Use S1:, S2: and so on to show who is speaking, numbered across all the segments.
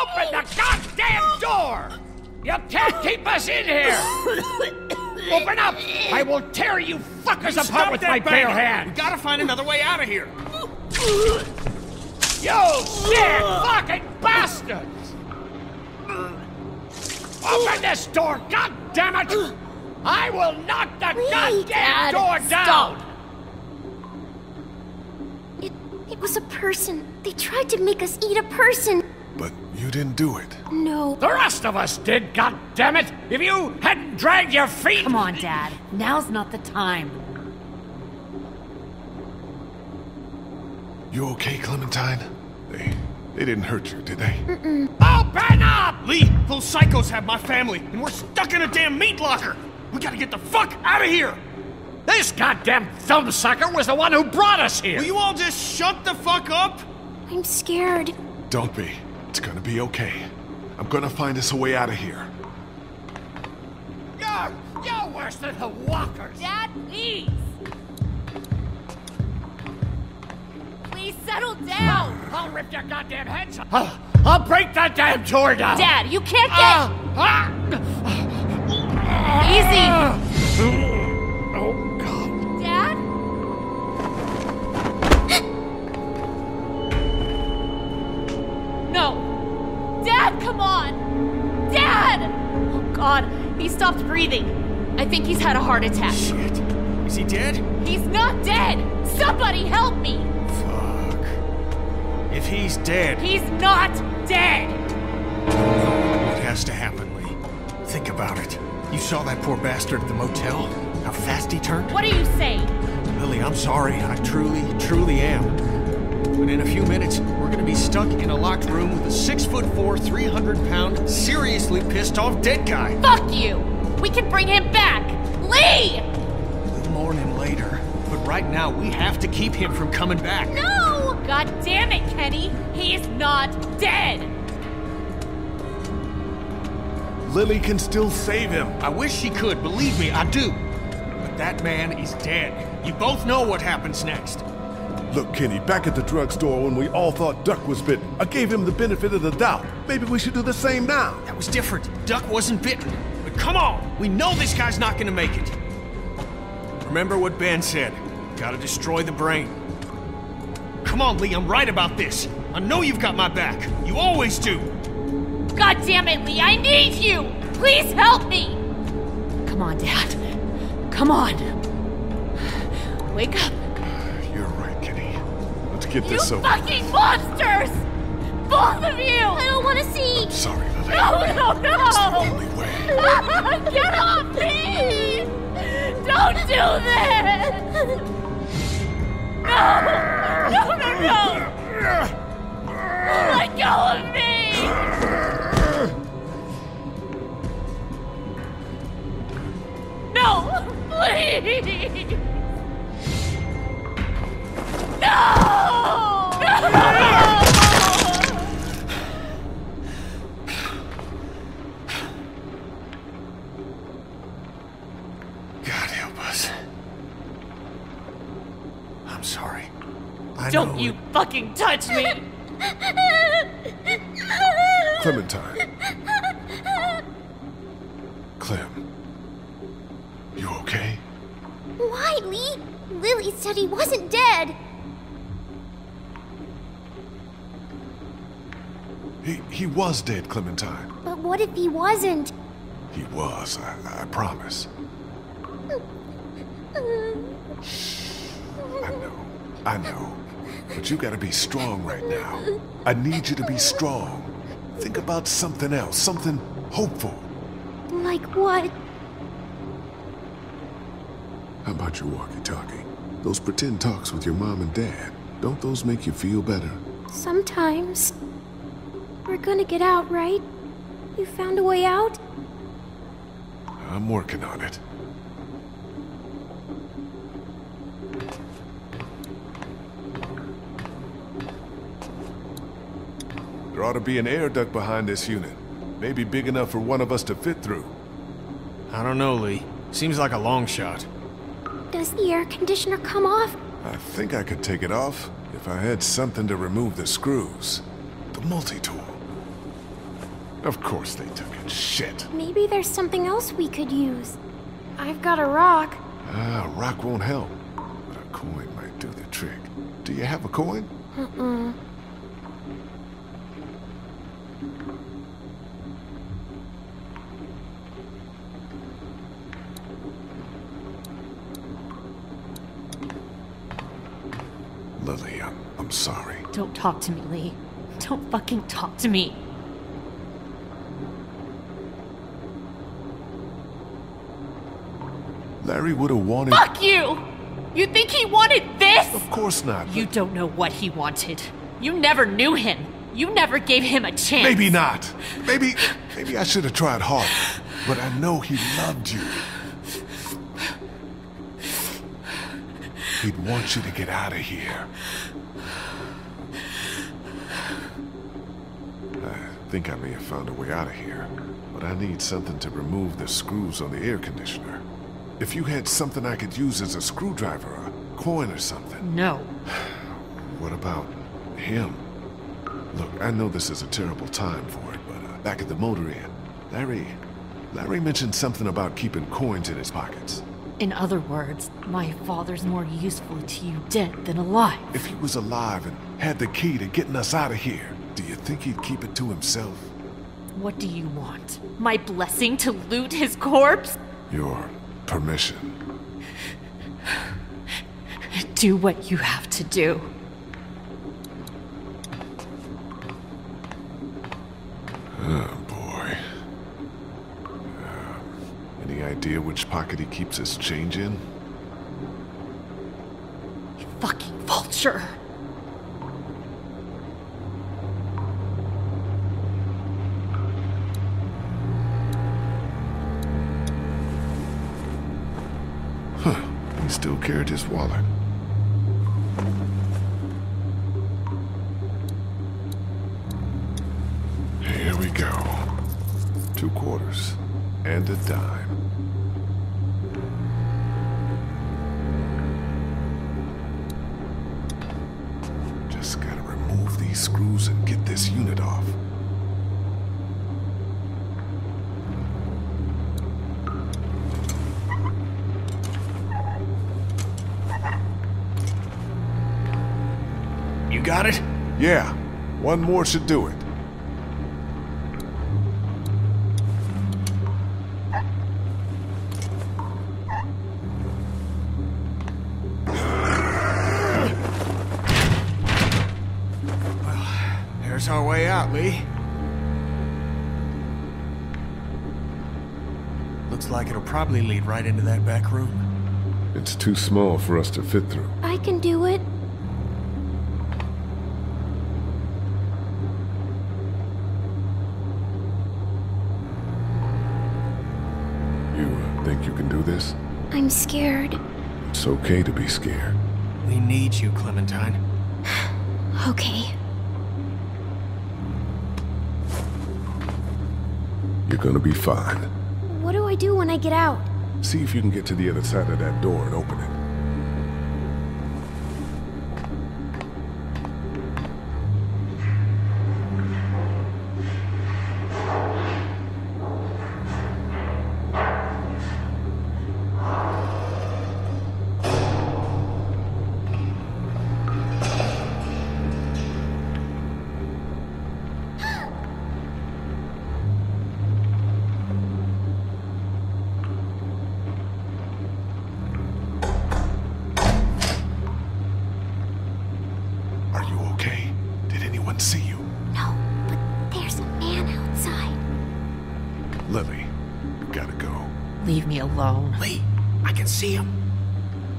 S1: Open the goddamn door! You can't keep us in here! Open up! I will tear you fuckers apart with
S2: that
S1: my bare
S2: banging.
S1: hands!
S2: We gotta find another way out of here.
S1: You sick fucking bastards! Open this door, god damn it! I will knock the goddamn
S3: Dad,
S1: door
S3: stop.
S1: down!
S3: It, it was a person. They tried to make us eat a person.
S4: But you didn't do it.
S3: No.
S1: The rest of us did, god damn it! If you hadn't dragged your feet!
S5: Come on, Dad. Now's not the time.
S4: You okay, Clementine? They they didn't hurt you, did they?
S1: Open up!
S2: Lee, those psychos have my family, and we're stuck in a damn meat locker. We gotta get the fuck out of here.
S1: This goddamn thumbsucker was the one who brought us here!
S2: Will you all just shut the fuck up?
S3: I'm scared.
S4: Don't be. It's gonna be okay. I'm gonna find us a way out of here.
S1: You're, you're worse than the walkers!
S5: Dad, please. Please settle down.
S1: I'll rip your goddamn heads off! I'll, I'll break that damn door down!
S5: Dad, you can't get.
S1: Ah! Ah!
S5: Easy.
S1: God.
S5: He stopped breathing. I think he's had a heart attack.
S2: Shit. Is he dead?
S5: He's not dead! Somebody help me!
S2: Fuck. If he's dead,
S5: He's not dead!
S2: what has to happen, Lee? Think about it. You saw that poor bastard at the motel? How fast he turned?
S5: What are you saying?
S2: Lily, I'm sorry. I truly, truly am. But in a few minutes, we're gonna be stuck in a locked room with a six foot four, 300 pound, seriously pissed off dead guy.
S5: Fuck you! We can bring him back! Lee!
S2: We'll mourn him later. But right now, we have to keep him from coming back.
S5: No! God damn it, Kenny! He's not dead!
S4: Lily can still save him.
S2: I wish she could, believe me, I do. But that man is dead. You both know what happens next.
S4: Look, Kenny, back at the drugstore when we all thought Duck was bitten, I gave him the benefit of the doubt. Maybe we should do the same now.
S2: That was different. Duck wasn't bitten. But come on, we know this guy's not gonna make it. Remember what Ben said. Gotta destroy the brain. Come on, Lee, I'm right about this. I know you've got my back. You always do.
S5: God damn it, Lee, I need you! Please help me! Come on, Dad. Come on. Wake up.
S4: You're right, Kenny. Let's get
S5: You fucking monsters! Both of you!
S3: I don't want to see.
S4: Sorry, Lily.
S5: No, no, no!
S4: It's the only way.
S5: Get off me! Don't do this! No! No, no, no! Let go of me! No! Please! Fucking touch me!
S4: Clementine. Clem. You okay?
S3: Why, Lee? Lily said he wasn't dead.
S4: He he was dead, Clementine.
S3: But what if he wasn't?
S4: He was, I, I promise. I know. I know. But you gotta be strong right now. I need you to be strong. Think about something else, something hopeful.
S3: Like what?
S4: How about your walkie-talkie? Those pretend talks with your mom and dad. Don't those make you feel better?
S3: Sometimes. We're gonna get out, right? You found a way out?
S4: I'm working on it. There ought to be an air duct behind this unit. Maybe big enough for one of us to fit through.
S2: I don't know, Lee. Seems like a long shot.
S3: Does the air conditioner come off?
S4: I think I could take it off if I had something to remove the screws. The multi-tool. Of course they took it. Shit.
S3: Maybe there's something else we could use. I've got a rock.
S4: Ah, rock won't help. But a coin might do the trick. Do you have a coin?
S3: Mm-mm.
S5: Talk to me, Lee. Don't fucking talk to me.
S4: Larry would have wanted.
S5: Fuck you! You think he wanted this?
S4: Of course not.
S5: You don't know what he wanted. You never knew him. You never gave him a chance.
S4: Maybe not. Maybe, maybe I should have tried harder. But I know he loved you. He'd want you to get out of here. I think I may have found a way out of here, but I need something to remove the screws on the air conditioner. If you had something I could use as a screwdriver, a coin or something.
S5: No.
S4: What about him? Look, I know this is a terrible time for it, but uh, back at the motor inn, Larry... Larry mentioned something about keeping coins in his pockets.
S5: In other words, my father's more useful to you dead than alive.
S4: If he was alive and had the key to getting us out of here, think he'd keep it to himself?
S5: What do you want? My blessing to loot his corpse?
S4: Your permission.
S5: Do what you have to do.
S4: Oh, boy. Uh, any idea which pocket he keeps his change in?
S5: You fucking vulture.
S4: Still carried his wallet. Here we go. Two quarters and a dime. Just gotta remove these screws and get this unit off.
S2: You got it?
S4: Yeah, one more should do it.
S2: There's our way out, Lee. Looks like it'll probably lead right into that back room.
S4: It's too small for us to fit through.
S3: I can do it. I'm scared.
S4: It's okay to be scared.
S2: We need you, Clementine.
S3: Okay.
S4: You're gonna be fine.
S3: What do I do when I get out?
S4: See if you can get to the other side of that door and open it. See you?
S3: No, but there's a man outside.
S4: Lily, gotta go.
S5: Leave me alone.
S2: Lee, I can see him.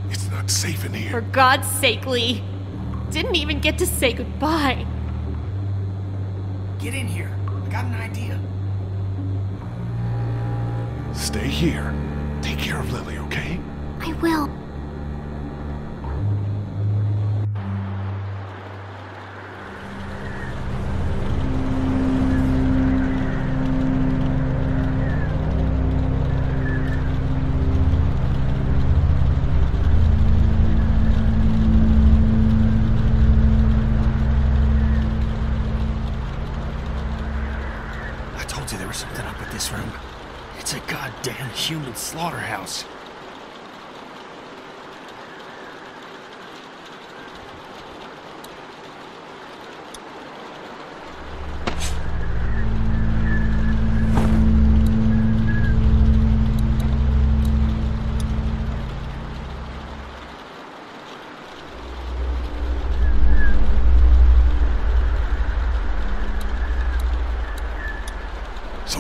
S4: It's not safe in here. For.
S5: God's sake, Lee. Didn't even get to say goodbye.
S2: Get in here. I got an idea.
S4: Stay here. Take care of Lily, okay?
S3: I will.
S2: something up with this room. It's a goddamn human slaughterhouse.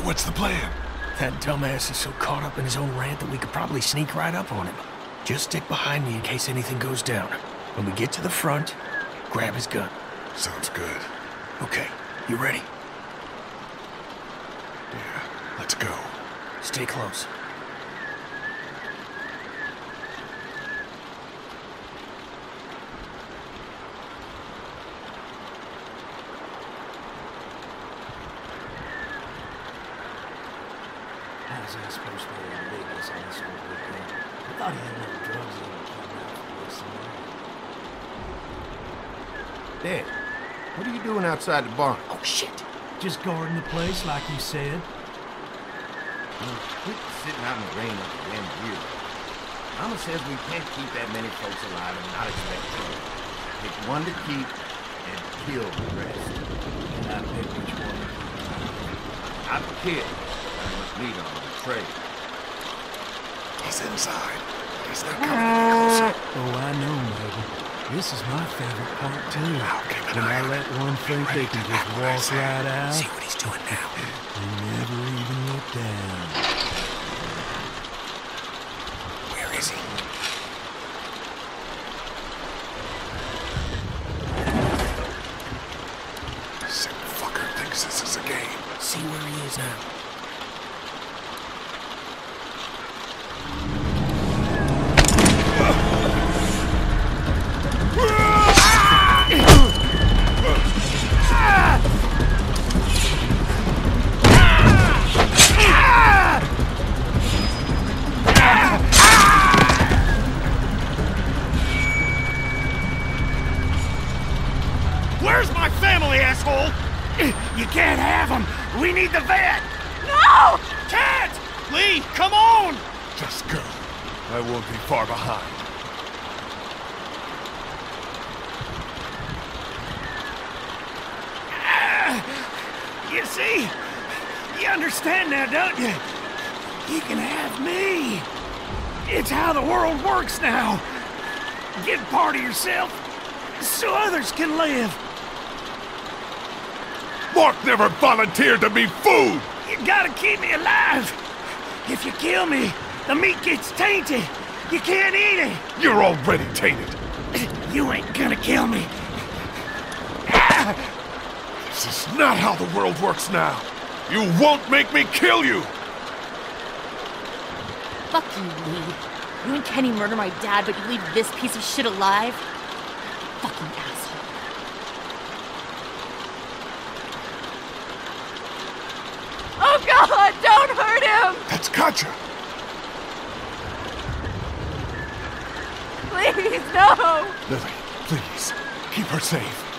S4: What's the plan?
S2: That dumbass is so caught up in his own rant that we could probably sneak right up on him. Just stick behind me in case anything goes down. When we get to the front, grab his gun.
S4: Sounds good.
S2: Okay, you ready?
S4: Yeah, let's go.
S2: Stay close.
S6: How's that supposed to be illegal on this old weekend? I thought he had enough drugs in him to come out for this and that.
S7: Dad, what are you doing outside the barn?
S6: Oh, shit! Just guarding the place like you said.
S7: Well, quit sitting out in the rain like a damn deer. Mama says we can't keep that many folks alive and not expect trouble. Pick one to keep and kill the rest.
S6: And I pick which one to keep alive.
S7: Not the kid. Not much meat on the tray.
S4: He's inside. He's not coming any closer.
S6: Oh, I know, Mabel. This is my favorite part, too.
S4: I'll
S6: When
S4: eye
S6: I let one think they can just
S4: What
S6: walk right out
S2: See what he's doing now.
S6: and never even look down.
S2: Where is he?
S4: Sick fucker thinks this is a game.
S2: See where he is now.
S1: Come on!
S4: Just go. I won't be far behind.
S1: You see? You understand now, don't you? You can have me. It's how the world works now. Give part of yourself so others can live.
S4: Mark never volunteered to be food!
S1: You gotta keep me alive. If you kill me, the meat gets tainted. You can't eat it.
S4: You're already tainted.
S1: You ain't gonna kill me.
S4: This is not how the world works now. You won't make me kill you!
S5: Fuck you, Lee. You and Kenny murder my dad, but you leave this piece of shit alive? Fucking asshole. Oh god, don't hurt him!
S4: That's Katjaa!
S5: Please, no!
S4: Lily, please, keep her safe.